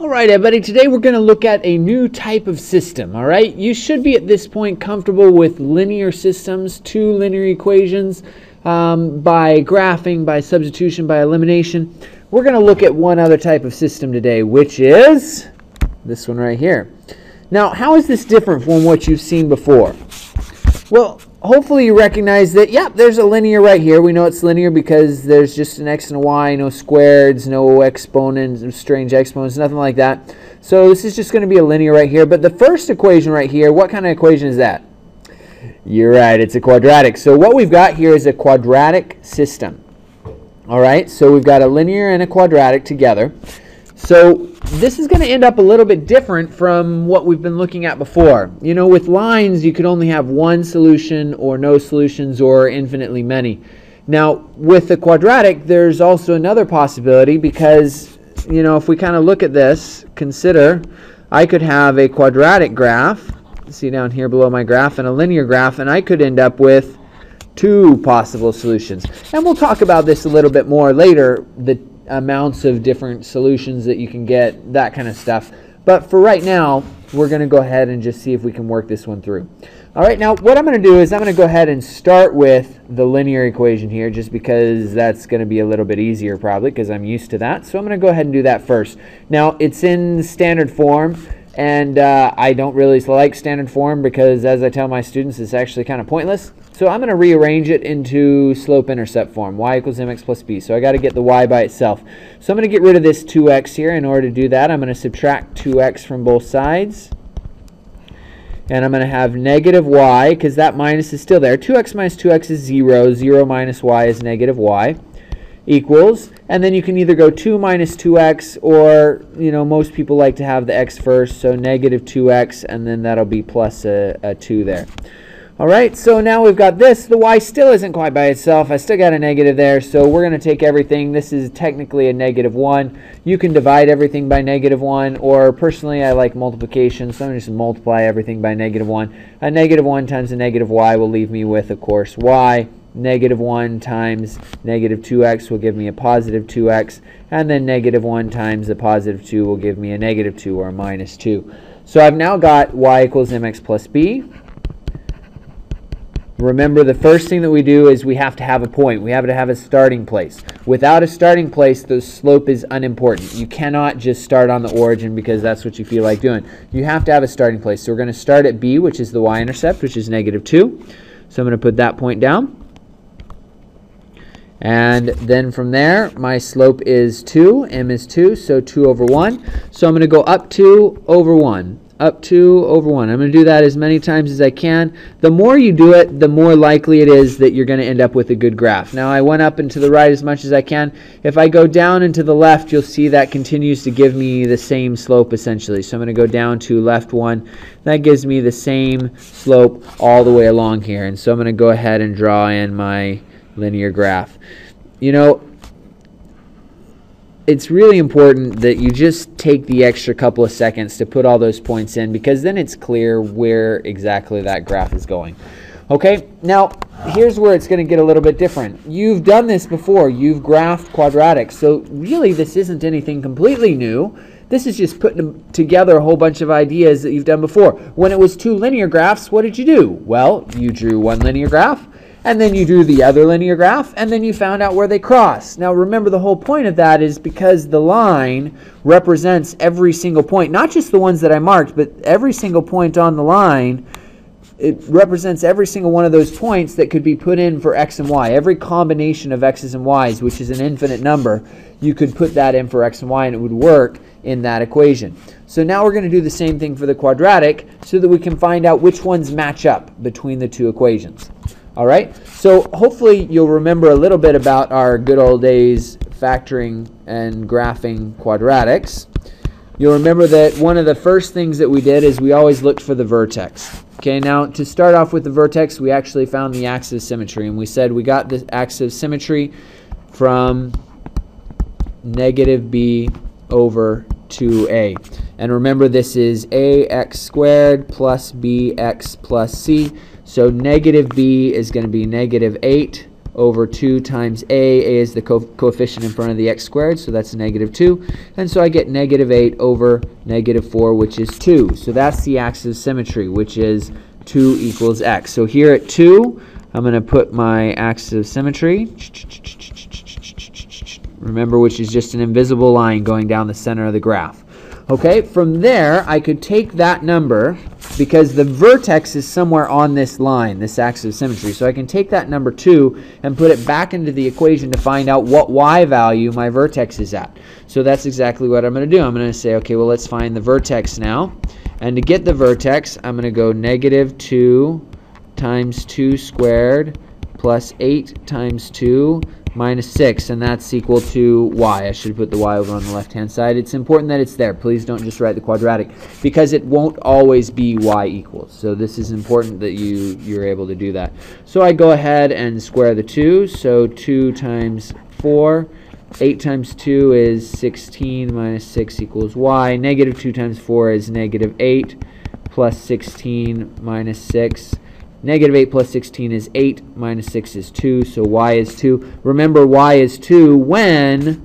All right, everybody, today we're going to look at a new type of system, all right? You should be at this point comfortable with linear systems, two linear equations, um, by graphing, by substitution, by elimination. We're going to look at one other type of system today, which is this one right here. Now, how is this different from what you've seen before? Well, hopefully you recognize that, yep, there's a linear right here. We know it's linear because there's just an x and a y, no squareds, no exponents, strange exponents, nothing like that. So this is just going to be a linear right here. But the first equation right here, what kind of equation is that? You're right, it's a quadratic. So what we've got here is a quadratic system. All right, so we've got a linear and a quadratic together. So this is going to end up a little bit different from what we've been looking at before. You know, with lines, you could only have one solution or no solutions or infinitely many. Now, with the quadratic, there's also another possibility because, you know, if we kind of look at this, consider I could have a quadratic graph, see down here below my graph, and a linear graph, and I could end up with two possible solutions. And we'll talk about this a little bit more later, the amounts of different solutions that you can get, that kind of stuff. But for right now, we're going to go ahead and just see if we can work this one through. All right, now what I'm going to do is I'm going to go ahead and start with the linear equation here just because that's going to be a little bit easier probably because I'm used to that. So I'm going to go ahead and do that first. Now it's in standard form and uh, I don't really like standard form because as I tell my students it's actually kind of pointless. So I'm going to rearrange it into slope-intercept form, y equals mx plus b. So I got to get the y by itself. So I'm going to get rid of this 2x here. In order to do that, I'm going to subtract 2x from both sides. And I'm going to have negative y, because that minus is still there. 2x minus 2x is 0. 0 minus y is negative y equals, and then you can either go 2 minus 2x, or, you know, most people like to have the x first, so negative 2x, and then that'll be plus a, a 2 there. All right, so now we've got this. The y still isn't quite by itself. I still got a negative there, so we're going to take everything. This is technically a negative 1. You can divide everything by negative 1, or personally I like multiplication, so I'm just multiply everything by negative 1. A negative 1 times a negative y will leave me with, of course, y. Negative 1 times negative 2x will give me a positive 2x, and then negative 1 times a positive 2 will give me a negative 2, or a minus 2. So I've now got y equals mx plus b. Remember, the first thing that we do is we have to have a point. We have to have a starting place. Without a starting place, the slope is unimportant. You cannot just start on the origin because that's what you feel like doing. You have to have a starting place. So we're going to start at b, which is the y-intercept, which is negative 2. So I'm going to put that point down. And then from there, my slope is 2. m is 2, so 2 over 1. So I'm going to go up 2 over 1 up 2 over 1. I'm going to do that as many times as I can. The more you do it, the more likely it is that you're going to end up with a good graph. Now I went up and to the right as much as I can. If I go down and to the left, you'll see that continues to give me the same slope essentially. So I'm going to go down to left 1. That gives me the same slope all the way along here. And so I'm going to go ahead and draw in my linear graph. You know, it's really important that you just take the extra couple of seconds to put all those points in because then it's clear where exactly that graph is going. Okay, now here's where it's going to get a little bit different. You've done this before. You've graphed quadratics. So really this isn't anything completely new. This is just putting together a whole bunch of ideas that you've done before. When it was two linear graphs, what did you do? Well, you drew one linear graph and then you drew the other linear graph, and then you found out where they cross. Now remember the whole point of that is because the line represents every single point, not just the ones that I marked, but every single point on the line, it represents every single one of those points that could be put in for x and y. Every combination of x's and y's, which is an infinite number, you could put that in for x and y and it would work in that equation. So now we're going to do the same thing for the quadratic so that we can find out which ones match up between the two equations. All right, so hopefully you'll remember a little bit about our good old days factoring and graphing quadratics. You'll remember that one of the first things that we did is we always looked for the vertex. Okay, now to start off with the vertex, we actually found the axis of symmetry, and we said we got the axis of symmetry from negative b over 2a. And remember, this is ax squared plus bx plus c. So negative b is going to be negative 8 over 2 times a. a is the co coefficient in front of the x squared, so that's negative 2. And so I get negative 8 over negative 4, which is 2. So that's the axis of symmetry, which is 2 equals x. So here at 2, I'm going to put my axis of symmetry. Remember, which is just an invisible line going down the center of the graph. Okay, from there, I could take that number because the vertex is somewhere on this line, this axis of symmetry. So I can take that number 2 and put it back into the equation to find out what y value my vertex is at. So that's exactly what I'm going to do. I'm going to say, okay, well, let's find the vertex now. And to get the vertex, I'm going to go negative 2 times 2 squared plus 8 times 2 minus 6, and that's equal to y. I should put the y over on the left-hand side. It's important that it's there. Please don't just write the quadratic, because it won't always be y equals. So this is important that you, you're able to do that. So I go ahead and square the 2. So 2 times 4. 8 times 2 is 16 minus 6 equals y. Negative 2 times 4 is negative 8 plus 16 minus 6 Negative 8 plus 16 is 8, minus 6 is 2, so y is 2. Remember, y is 2 when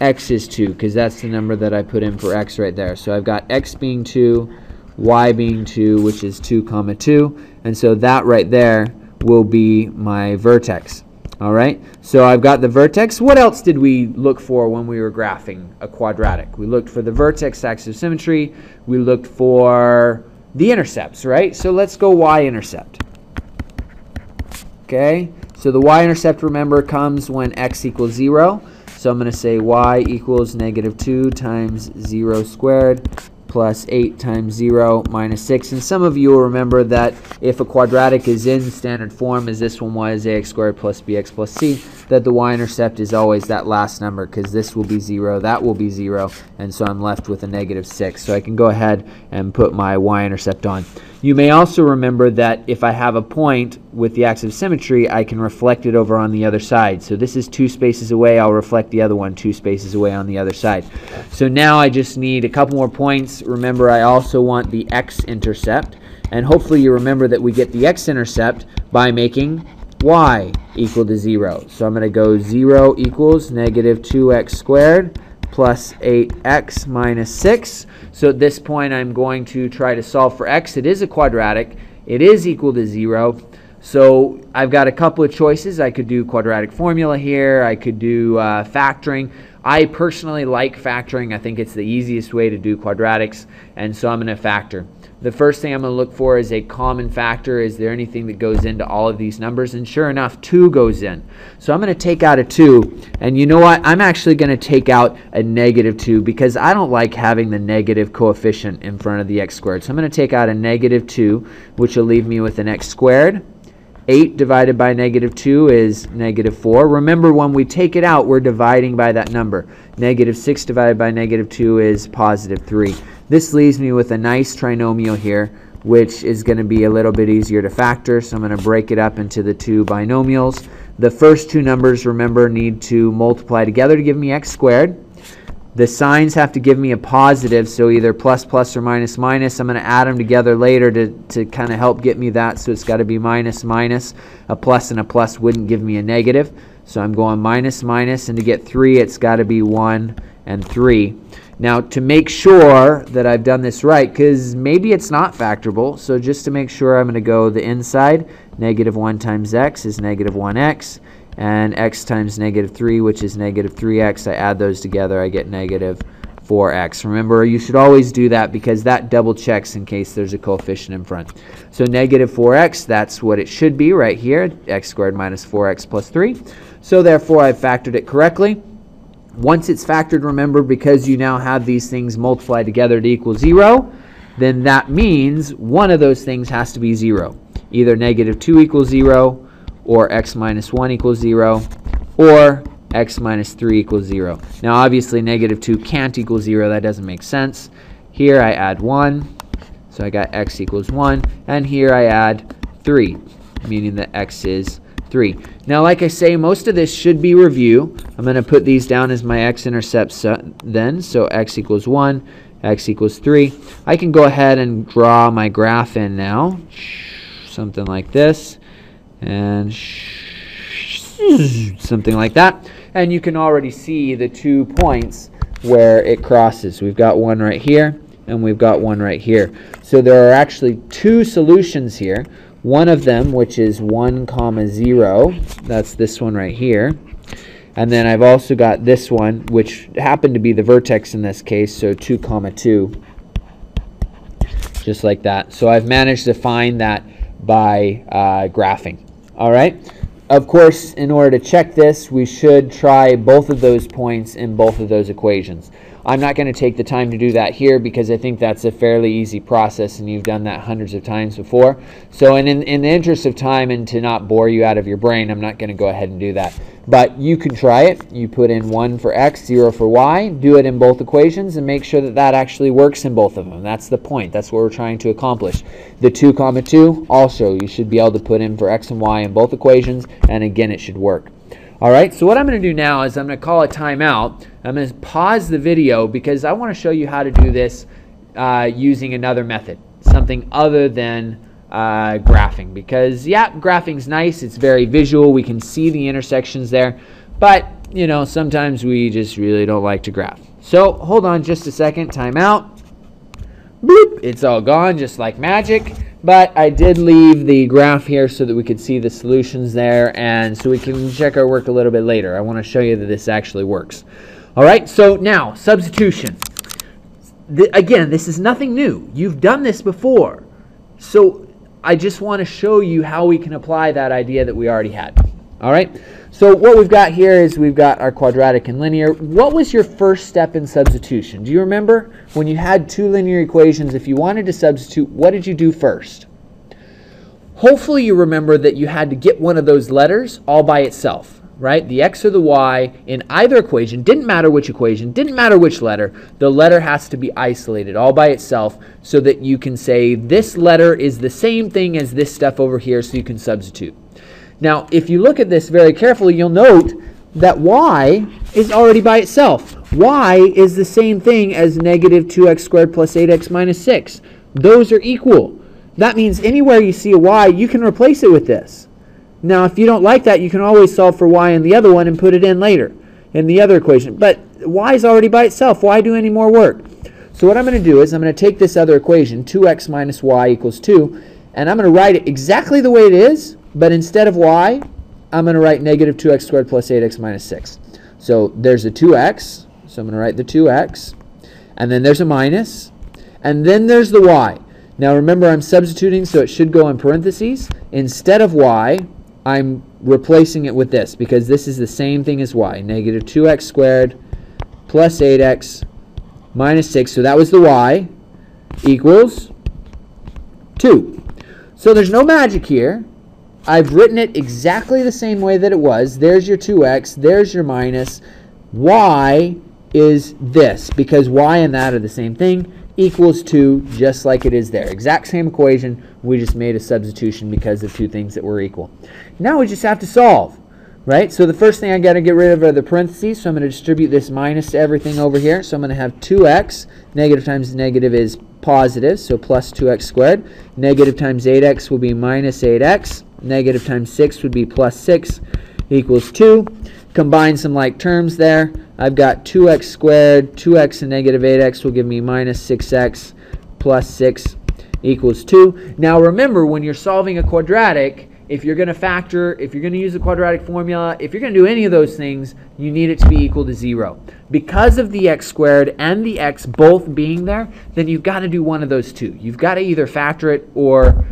x is 2, because that's the number that I put in for x right there. So I've got x being 2, y being 2, which is 2 comma 2, and so that right there will be my vertex. All right, so I've got the vertex. What else did we look for when we were graphing a quadratic? We looked for the vertex axis of symmetry. We looked for the intercepts, right? So let's go y-intercept. Okay, so the y-intercept, remember, comes when x equals 0. So I'm going to say y equals negative 2 times 0 squared plus 8 times 0 minus 6. And some of you will remember that if a quadratic is in standard form, as this one was, ax squared plus bx plus c, that the y-intercept is always that last number because this will be 0, that will be 0, and so I'm left with a negative 6. So I can go ahead and put my y-intercept on. You may also remember that if I have a point with the axis of symmetry, I can reflect it over on the other side. So this is two spaces away. I'll reflect the other one two spaces away on the other side. So now I just need a couple more points. Remember, I also want the x-intercept. And hopefully you remember that we get the x-intercept by making y equal to 0. So I'm going to go 0 equals negative 2x squared plus 8x minus 6. So at this point, I'm going to try to solve for x. It is a quadratic. It is equal to 0. So I've got a couple of choices. I could do quadratic formula here. I could do uh, factoring. I personally like factoring. I think it's the easiest way to do quadratics, and so I'm going to factor. The first thing I'm going to look for is a common factor. Is there anything that goes into all of these numbers? And sure enough, 2 goes in. So I'm going to take out a 2. And you know what? I'm actually going to take out a negative 2 because I don't like having the negative coefficient in front of the x squared. So I'm going to take out a negative 2, which will leave me with an x squared. 8 divided by negative 2 is negative 4. Remember, when we take it out, we're dividing by that number. Negative 6 divided by negative 2 is positive 3. This leaves me with a nice trinomial here, which is going to be a little bit easier to factor. So I'm going to break it up into the two binomials. The first two numbers, remember, need to multiply together to give me x squared. The signs have to give me a positive, so either plus, plus, or minus, minus. I'm going to add them together later to, to kind of help get me that, so it's got to be minus, minus. A plus and a plus wouldn't give me a negative, so I'm going minus, minus, and to get 3, it's got to be 1 and 3. Now, to make sure that I've done this right, because maybe it's not factorable, so just to make sure, I'm going to go the inside. Negative 1 times x is negative 1x and x times negative 3, which is negative 3x. I add those together, I get negative 4x. Remember, you should always do that because that double checks in case there's a coefficient in front. So negative 4x, that's what it should be right here, x squared minus 4x plus 3. So therefore, I've factored it correctly. Once it's factored, remember, because you now have these things multiplied together to equal 0, then that means one of those things has to be 0. Either negative 2 equals 0, or x minus 1 equals 0, or x minus 3 equals 0. Now obviously negative 2 can't equal 0, that doesn't make sense. Here I add 1, so I got x equals 1, and here I add 3, meaning that x is 3. Now like I say, most of this should be review. I'm going to put these down as my x-intercepts then, so x equals 1, x equals 3. I can go ahead and draw my graph in now, something like this and something like that. And you can already see the two points where it crosses. We've got one right here and we've got one right here. So there are actually two solutions here. One of them, which is 1 comma 0, that's this one right here. And then I've also got this one, which happened to be the vertex in this case, so 2 comma 2, just like that. So I've managed to find that by uh, graphing. All right. Of course, in order to check this, we should try both of those points in both of those equations. I'm not going to take the time to do that here because I think that's a fairly easy process and you've done that hundreds of times before. So in, in the interest of time and to not bore you out of your brain, I'm not going to go ahead and do that. But you can try it. You put in 1 for x, 0 for y, do it in both equations and make sure that that actually works in both of them. That's the point. That's what we're trying to accomplish. The 2 comma 2, also you should be able to put in for x and y in both equations and again it should work. All right, so what I'm going to do now is I'm going to call a timeout. I'm going to pause the video because I want to show you how to do this uh, using another method, something other than uh, graphing. Because, yeah, graphing's nice. It's very visual. We can see the intersections there. But, you know, sometimes we just really don't like to graph. So hold on just a second. Timeout. Boop. It's all gone just like magic. But I did leave the graph here so that we could see the solutions there and so we can check our work a little bit later. I want to show you that this actually works. All right, so now substitution. The, again, this is nothing new. You've done this before. So I just want to show you how we can apply that idea that we already had. All right, so what we've got here is we've got our quadratic and linear. What was your first step in substitution? Do you remember when you had two linear equations, if you wanted to substitute, what did you do first? Hopefully you remember that you had to get one of those letters all by itself, right? The x or the y in either equation, didn't matter which equation, didn't matter which letter, the letter has to be isolated all by itself so that you can say this letter is the same thing as this stuff over here so you can substitute. Now, if you look at this very carefully, you'll note that y is already by itself. y is the same thing as negative 2x squared plus 8x minus 6. Those are equal. That means anywhere you see a y, you can replace it with this. Now, if you don't like that, you can always solve for y in the other one and put it in later in the other equation. But y is already by itself. Why do any more work? So what I'm going to do is I'm going to take this other equation, 2x minus y equals 2, and I'm going to write it exactly the way it is, but instead of y, I'm going to write negative 2x squared plus 8x minus 6. So there's a 2x, so I'm going to write the 2x, and then there's a minus, and then there's the y. Now remember I'm substituting so it should go in parentheses. Instead of y, I'm replacing it with this because this is the same thing as y. Negative 2x squared plus 8x minus 6. So that was the y equals 2. So there's no magic here. I've written it exactly the same way that it was. There's your 2x, there's your minus. y is this, because y and that are the same thing, equals 2, just like it is there. Exact same equation, we just made a substitution because of two things that were equal. Now we just have to solve, right? So the first thing I got to get rid of are the parentheses, so I'm going to distribute this minus to everything over here. So I'm going to have 2x, negative times negative is positive, so plus 2x squared. Negative times 8x will be minus 8x negative times 6 would be plus 6 equals 2. Combine some like terms there. I've got 2x squared, 2x and negative 8x will give me minus 6x plus 6 equals 2. Now remember, when you're solving a quadratic, if you're going to factor, if you're going to use the quadratic formula, if you're going to do any of those things, you need it to be equal to 0. Because of the x squared and the x both being there, then you've got to do one of those two. You've got to either factor it or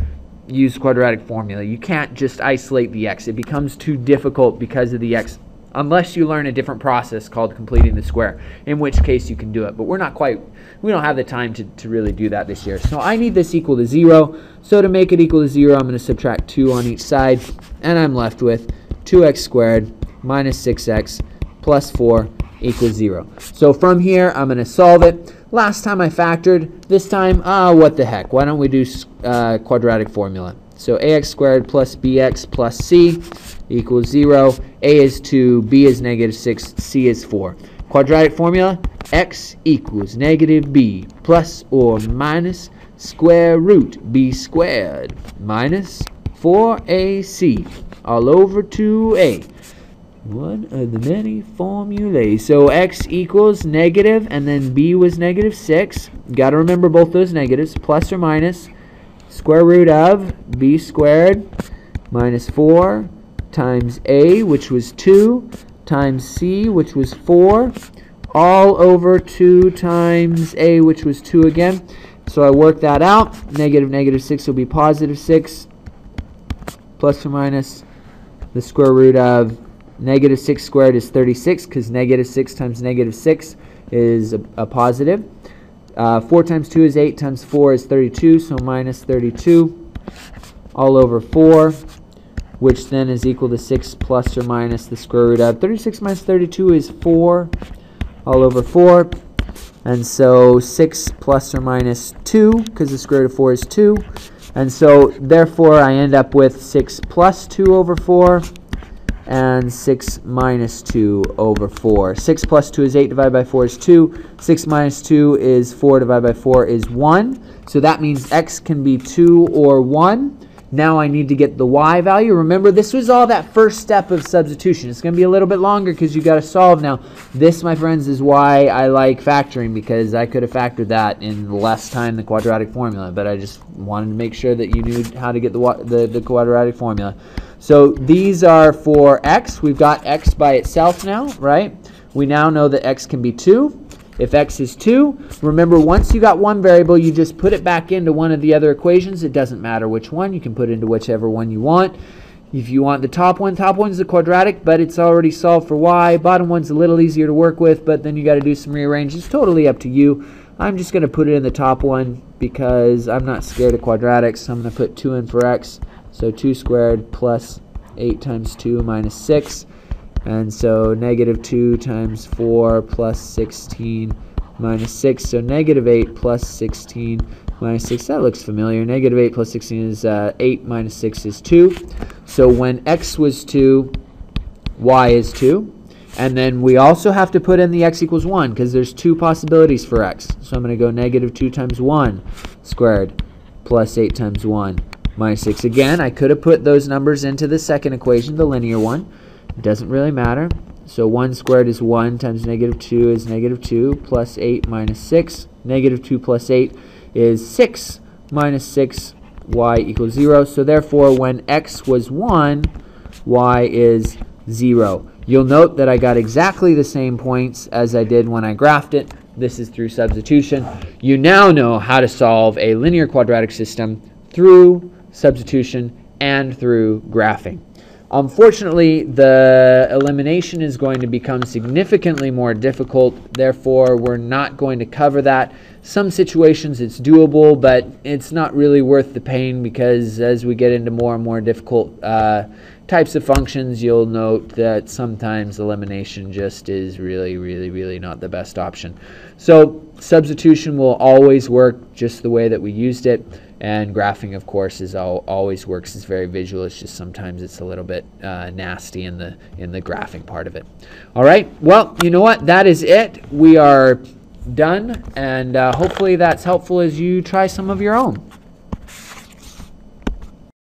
use quadratic formula. You can't just isolate the x. It becomes too difficult because of the x unless you learn a different process called completing the square, in which case you can do it. But we're not quite, we don't have the time to, to really do that this year. So I need this equal to 0. So to make it equal to 0, I'm going to subtract 2 on each side, and I'm left with 2x squared minus 6x plus 4 equals 0. So from here, I'm going to solve it. Last time I factored, this time, ah, uh, what the heck. Why don't we do uh, quadratic formula? So ax squared plus bx plus c equals 0. a is 2, b is negative 6, c is 4. Quadratic formula, x equals negative b plus or minus square root b squared minus 4ac all over 2a One of the many formulae. So x equals negative, and then b was negative 6. Got to remember both those negatives, plus or minus square root of b squared minus 4 times a, which was 2, times c, which was 4, all over 2 times a, which was 2 again. So I work that out. Negative negative 6 will be positive 6, plus or minus the square root of negative 6 squared is 36, because negative 6 times negative 6 is a, a positive. Uh, 4 times 2 is 8, times 4 is 32, so minus 32 all over 4, which then is equal to 6 plus or minus the square root of 36 minus 32 is 4 all over 4. And so 6 plus or minus 2, because the square root of 4 is 2. And so therefore I end up with 6 plus 2 over 4 and 6 minus 2 over 4. 6 plus 2 is 8 divided by 4 is 2. 6 minus 2 is 4 divided by 4 is 1. So that means x can be 2 or 1. Now I need to get the y value. Remember, this was all that first step of substitution. It's going to be a little bit longer because you've got to solve now. This, my friends, is why I like factoring because I could have factored that in less time the quadratic formula, but I just wanted to make sure that you knew how to get the, the, the quadratic formula. So these are for x. We've got x by itself now, right? We now know that x can be 2. If x is 2, remember once you got one variable, you just put it back into one of the other equations. It doesn't matter which one. You can put into whichever one you want. If you want the top one, top one's the quadratic, but it's already solved for y. Bottom one's a little easier to work with, but then you got to do some rearrange. It's totally up to you. I'm just going to put it in the top one because I'm not scared of quadratics. So I'm going to put 2 in for x. So 2 squared plus 8 times 2 minus 6. And so negative 2 times 4 plus 16 minus 6. So negative 8 plus 16 minus 6. That looks familiar. Negative 8 plus 16 is uh, 8 minus 6 is 2. So when x was 2, y is 2. And then we also have to put in the x equals 1 because there's two possibilities for x. So I'm going to go negative 2 times 1 squared plus 8 times 1 minus 6. Again, I could have put those numbers into the second equation, the linear one. It doesn't really matter. So 1 squared is 1 times negative 2 is negative 2 plus 8 minus 6. Negative 2 plus 8 is 6 minus 6, y equals 0. So therefore, when x was 1, y is 0. You'll note that I got exactly the same points as I did when I graphed it. This is through substitution. You now know how to solve a linear quadratic system through substitution, and through graphing. Unfortunately, the elimination is going to become significantly more difficult. Therefore, we're not going to cover that. Some situations it's doable, but it's not really worth the pain because as we get into more and more difficult uh, types of functions, you'll note that sometimes elimination just is really, really, really not the best option. So substitution will always work just the way that we used it. And graphing, of course, is all, always works. It's very visual. It's just sometimes it's a little bit uh, nasty in the in the graphing part of it. All right. Well, you know what? That is it. We are done, and uh, hopefully that's helpful as you try some of your own.